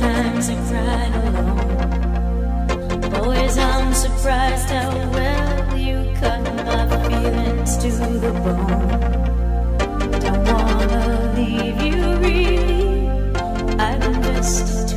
times I cried alone. Boys, I'm surprised how well you cut my feelings to the bone. Don't wanna leave you, really. I've missed.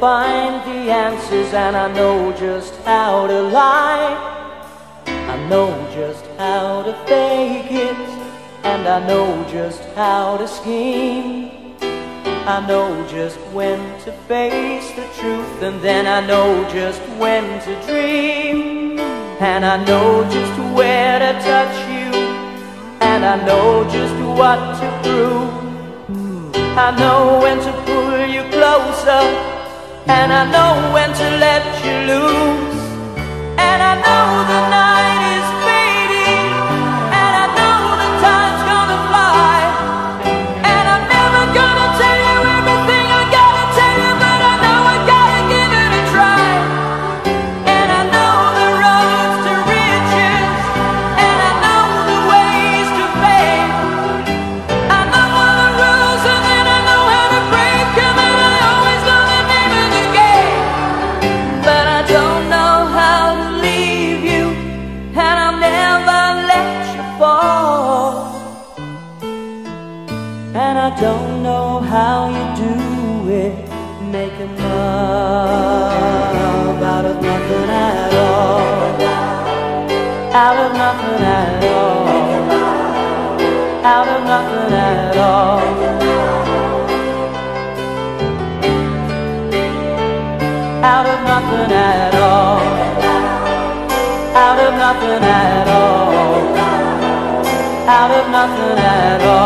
find the answers and I know just how to lie. I know just how to fake it And I know just how to scheme. I know just when to face the truth And then I know just when to dream. And I know just where to touch you And I know just what to prove. I know when to pull you closer and I know when to let you loose. And I know. nothing at all.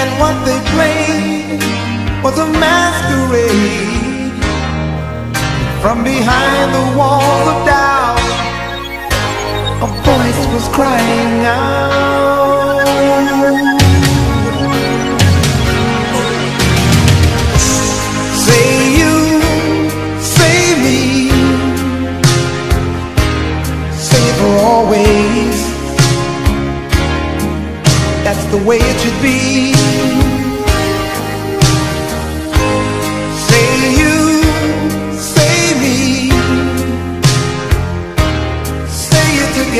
And what they played was a masquerade. From behind the walls of doubt A voice was crying out.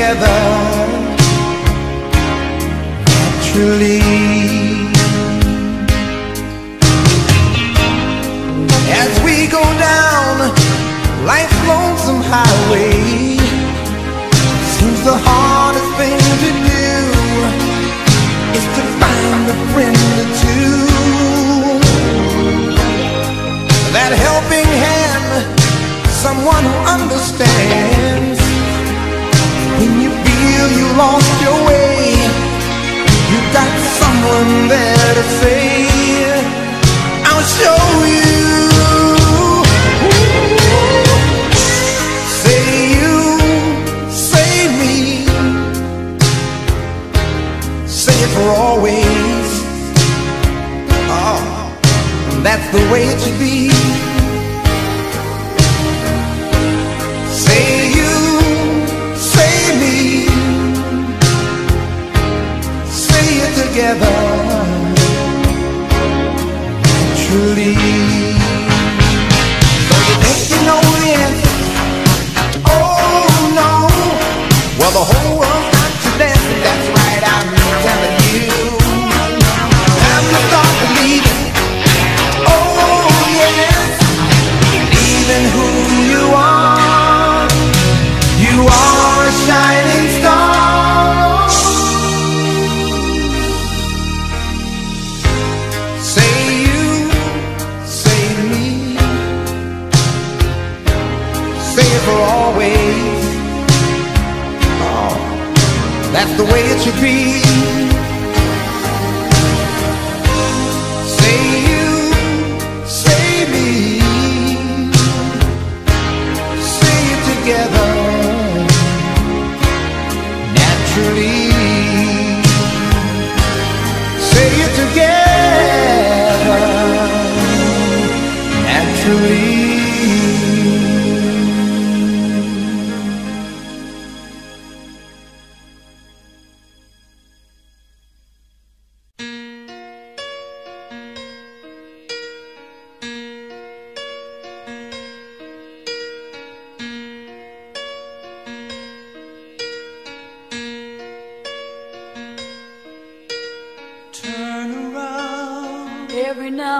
together naturally. As we go down life's lonesome highway, seems the hardest thing to do is to find a friend or two. That helping hand, someone who understands feel you lost your way. You got someone there to say I'll show you. Say you, say me. Say it for always. Oh, that's the way it should be.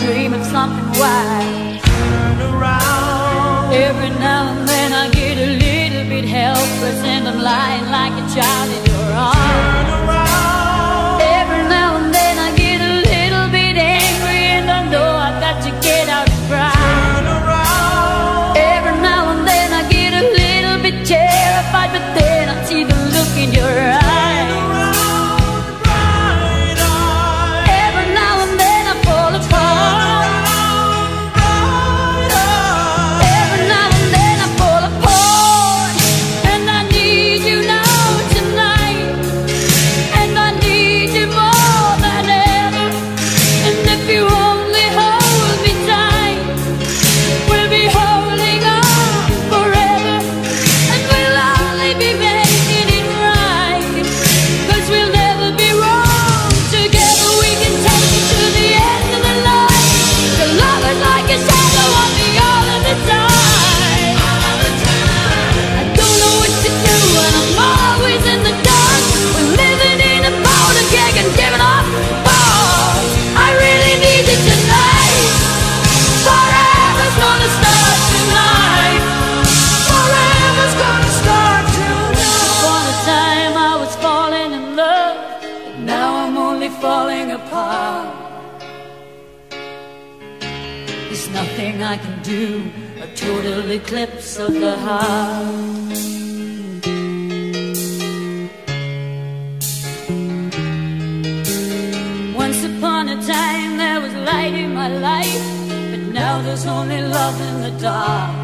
dream of something wise. Turn around. Every of the heart. Once upon a time there was light in my life But now there's only love in the dark.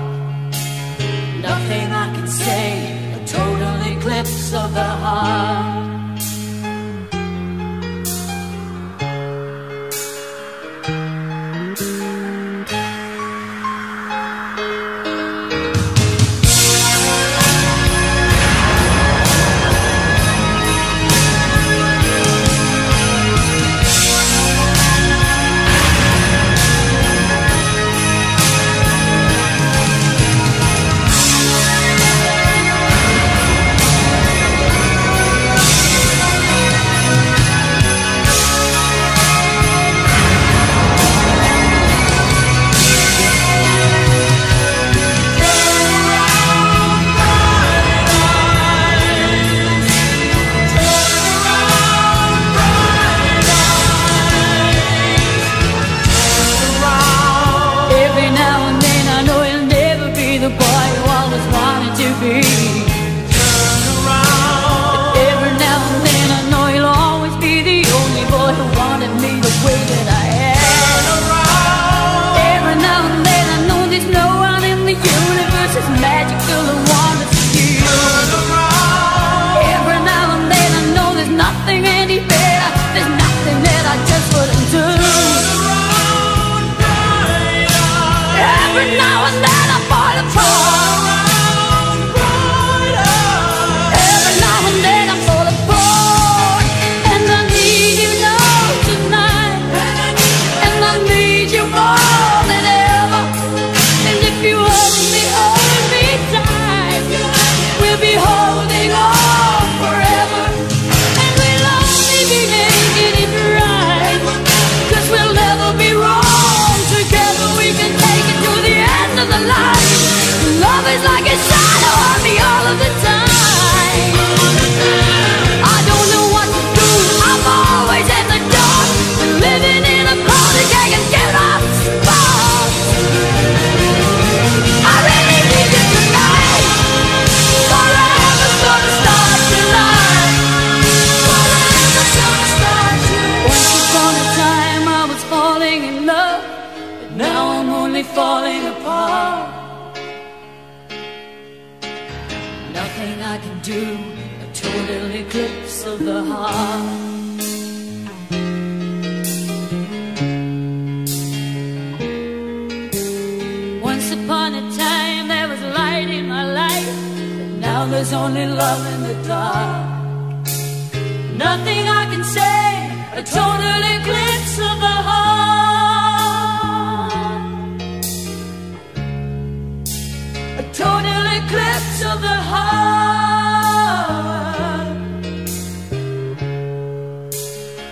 eclipse of the heart.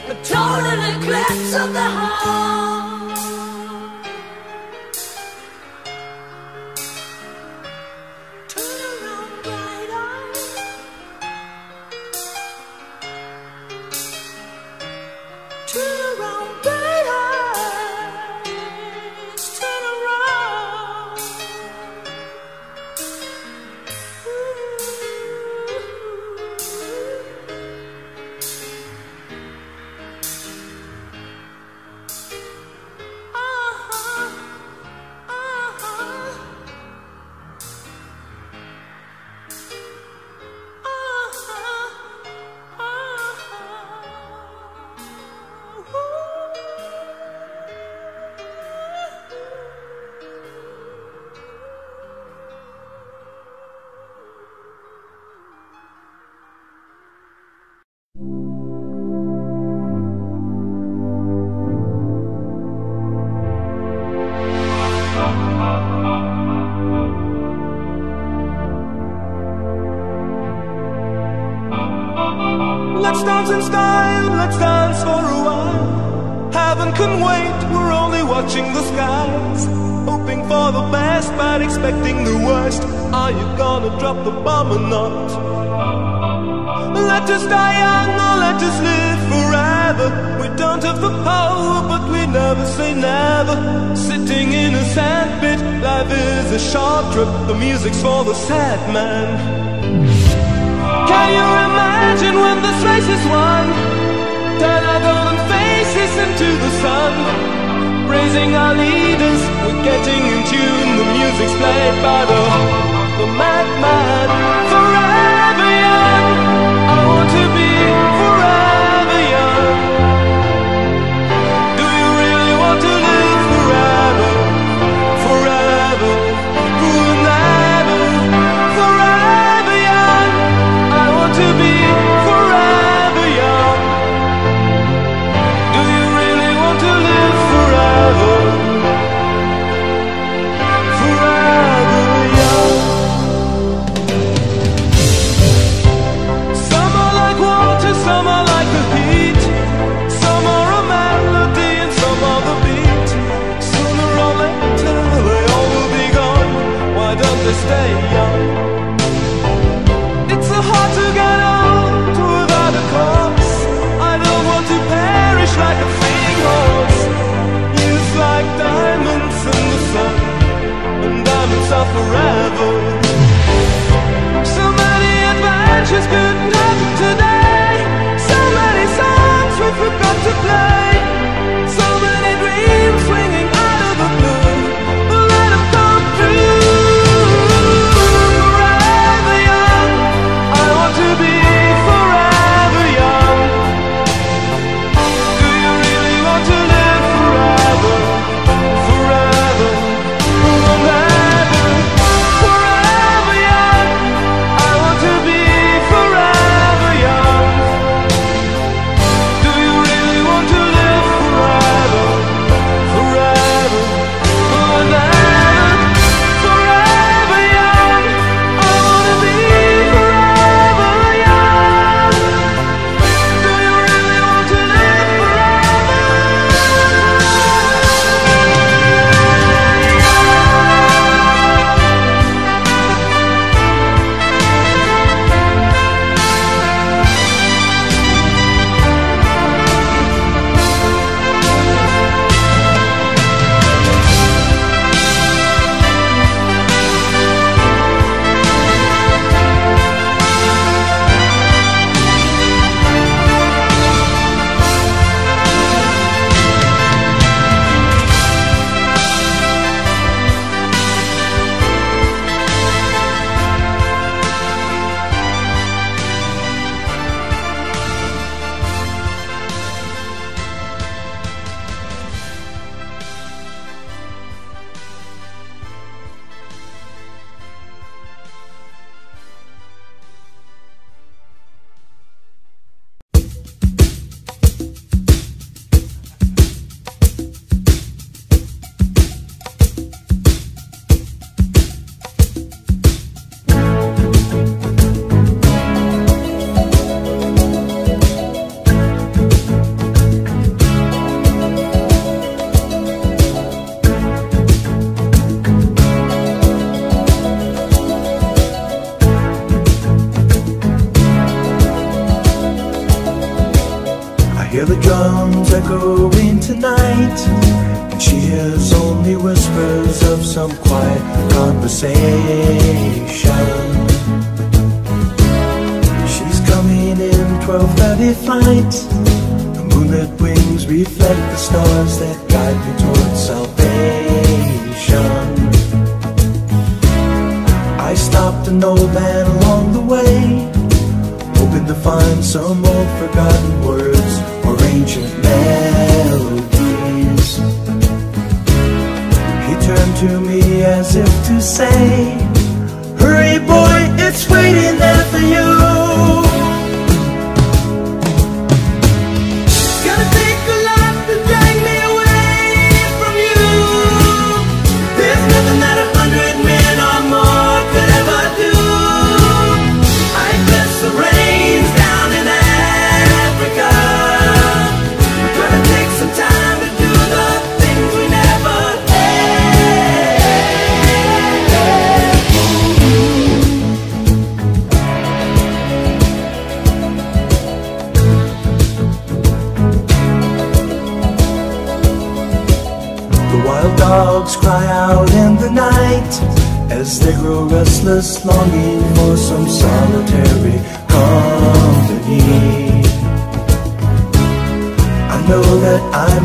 A total eclipse of the heart. to me as if to say, Hurry boy, it's waiting there for you.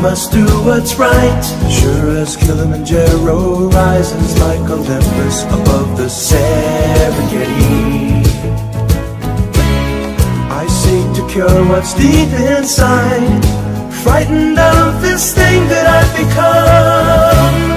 must do what's right. Sure as Kilimanjaro rises like Olympus above the Serengeti. I seek to cure what's deep inside, frightened of this thing that I've become.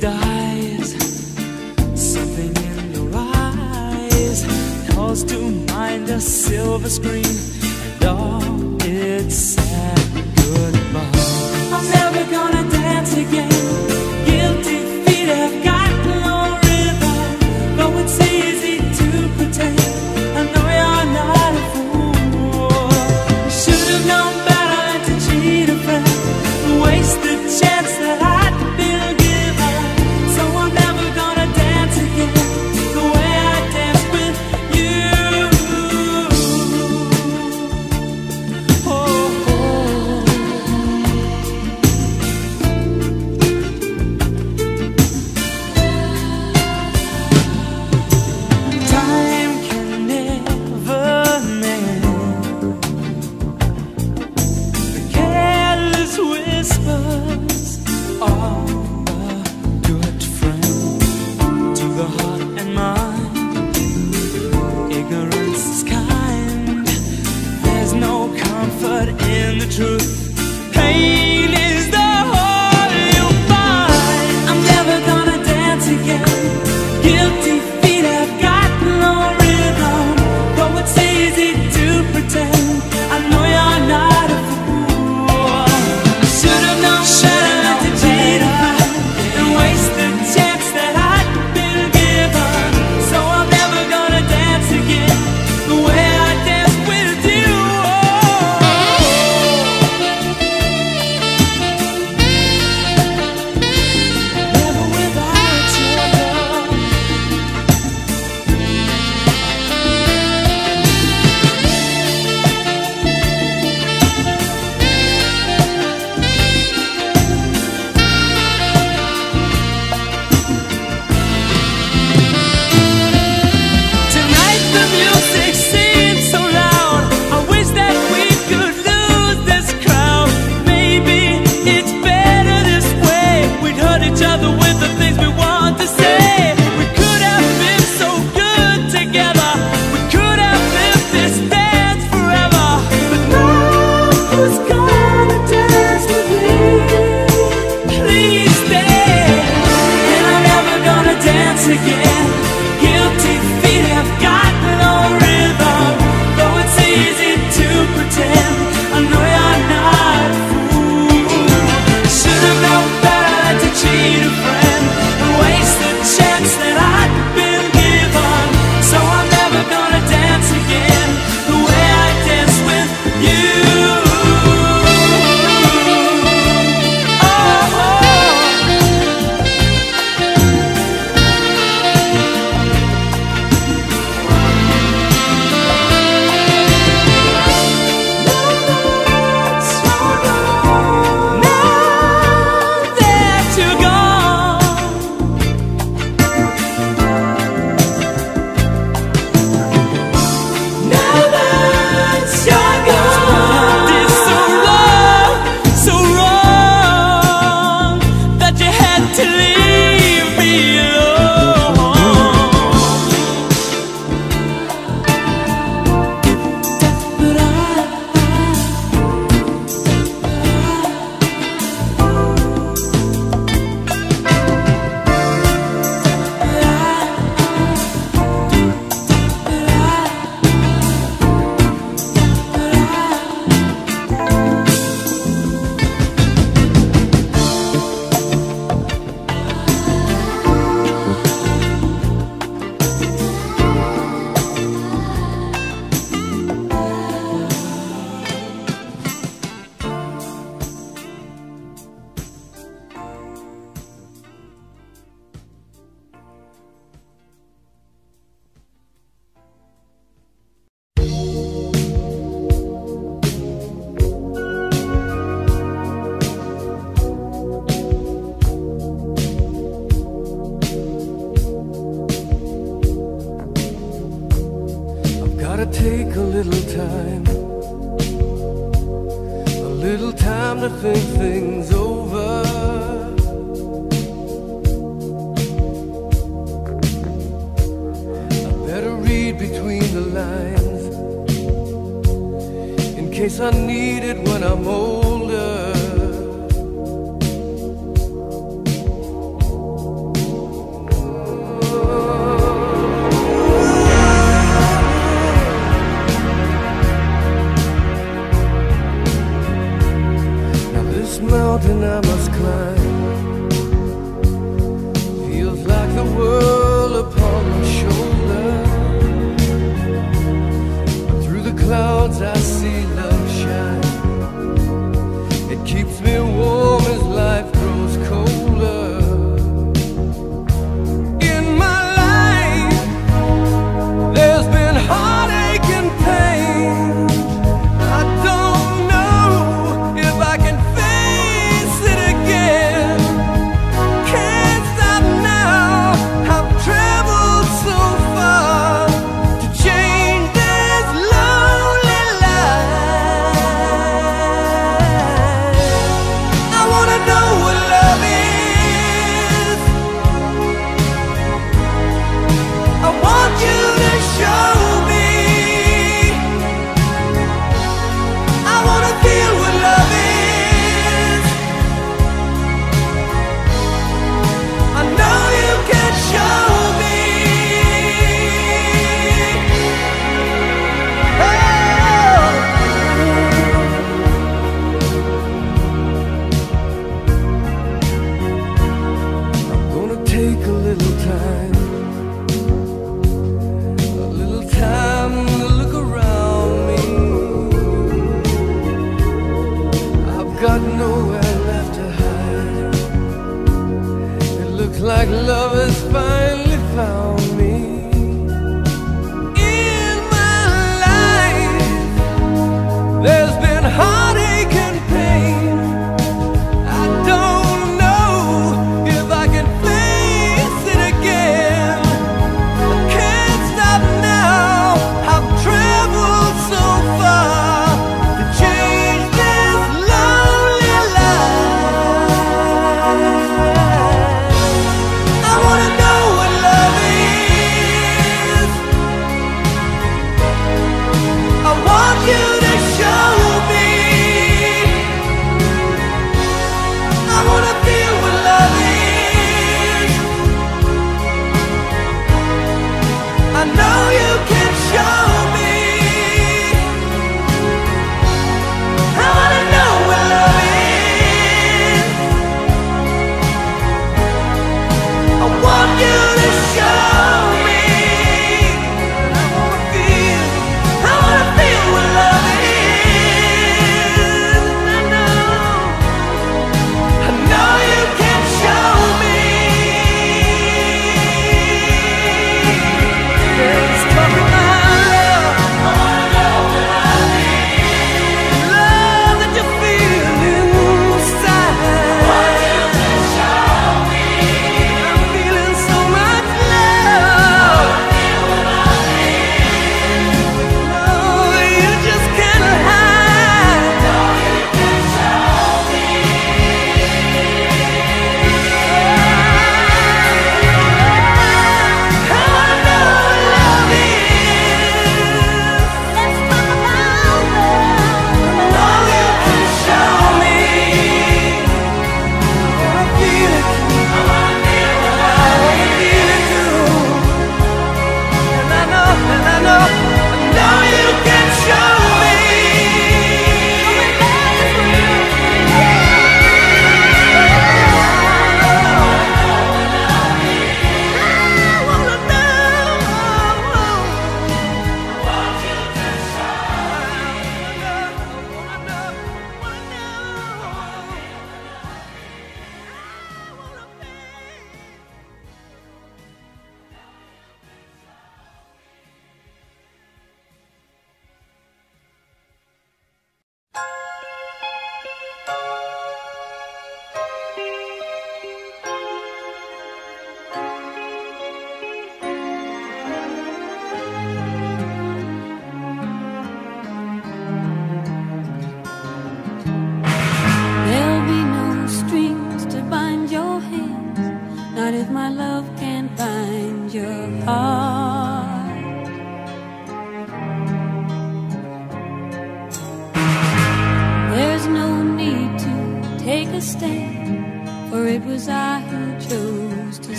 dies. Something in your eyes calls to mind a silver screen.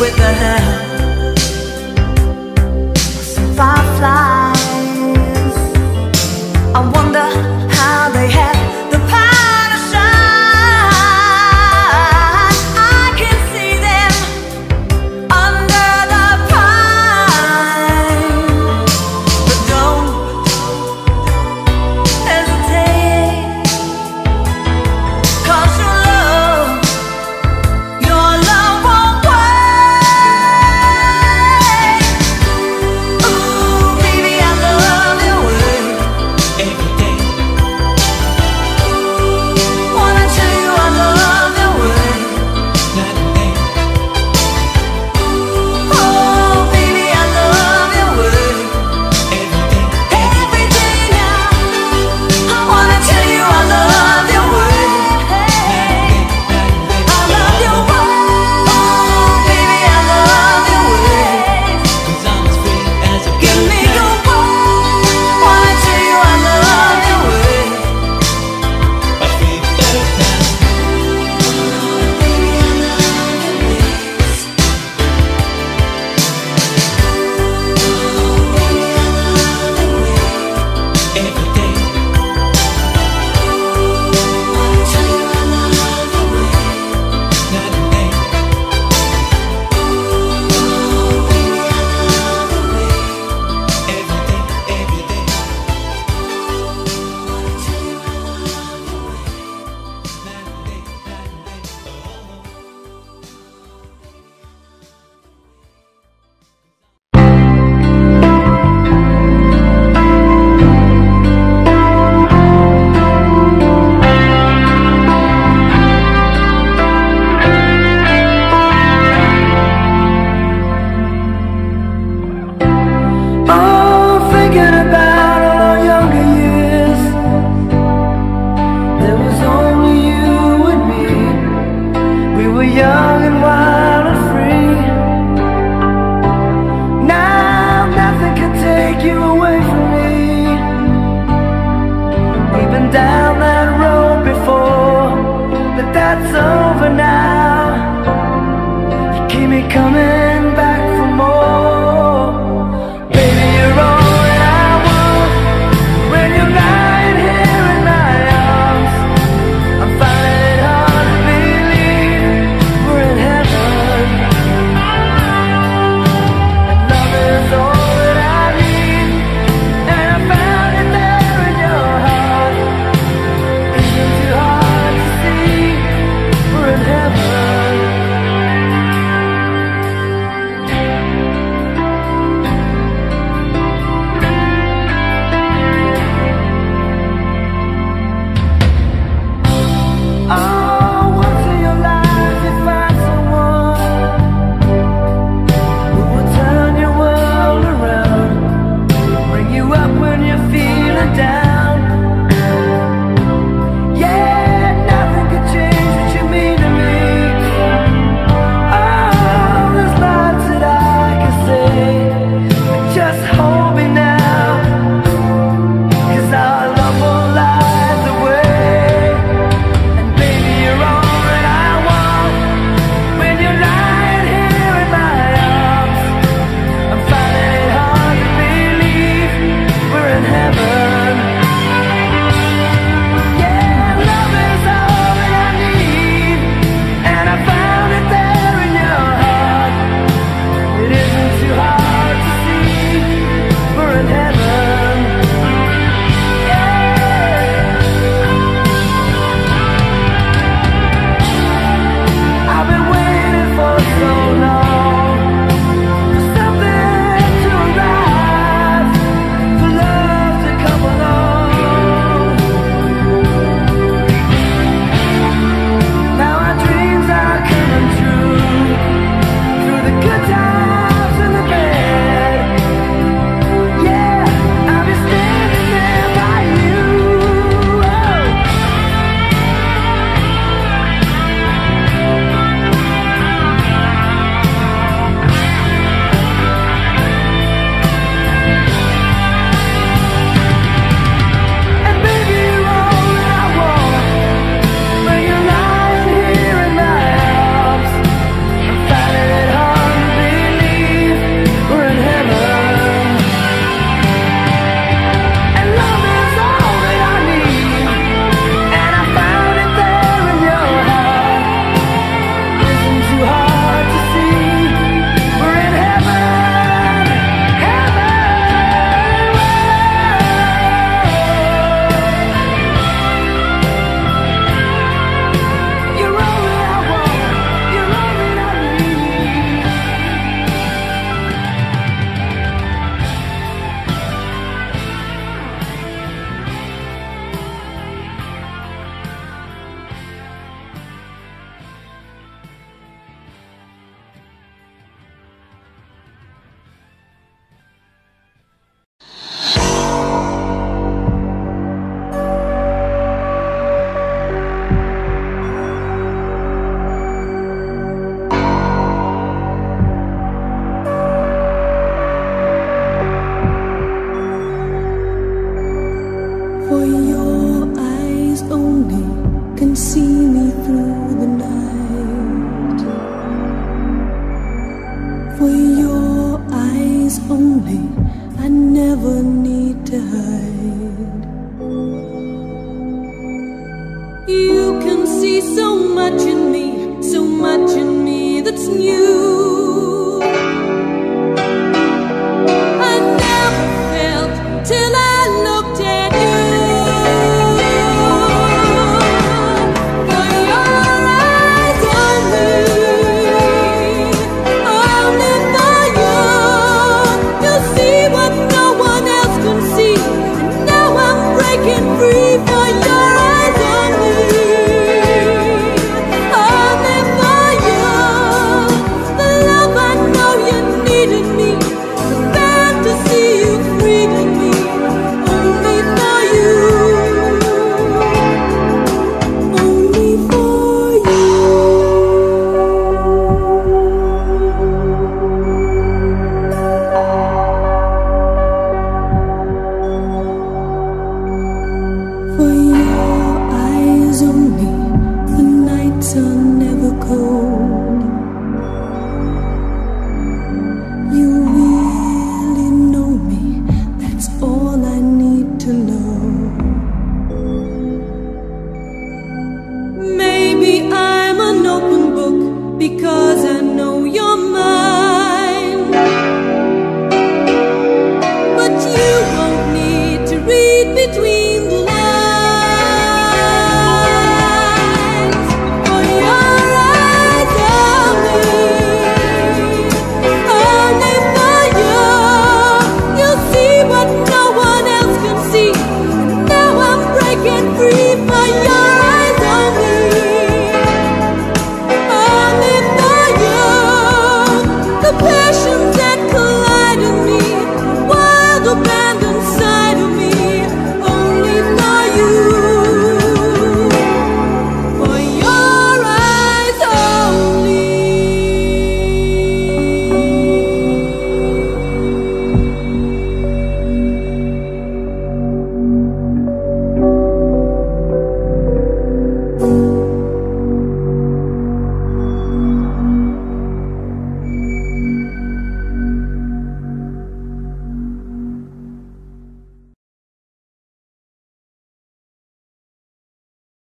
with a hand. Firefly.